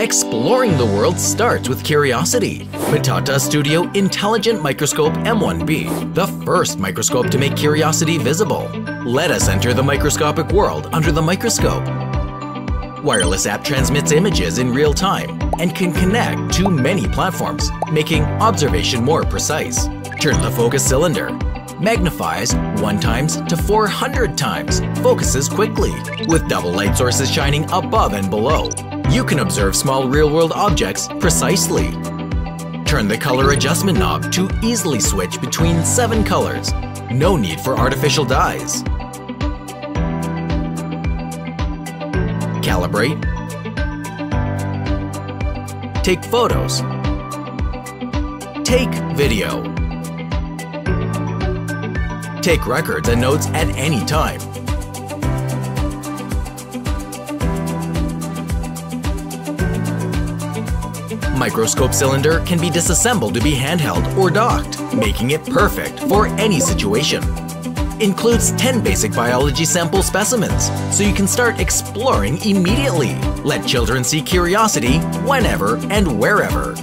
Exploring the world starts with curiosity. MatataStudio Intelligent Microscope M1B, the first microscope to make curiosity visible. Let us enter the microscopic world under the microscope. Wireless app transmits images in real time and can connect to many platforms, making observation more precise. Turn the focus cylinder. Magnifies 1 times to 400 times. Focuses quickly. With double light sources shining above and below, you can observe small real-world objects precisely. Turn the color adjustment knob to easily switch between seven colors. No need for artificial dyes. Calibrate. Take photos. Take video. Take records and notes at any time. Microscope cylinder can be disassembled to be handheld or docked, making it perfect for any situation. Includes 10 basic biology sample specimens, so you can start exploring immediately. Let children see curiosity whenever and wherever.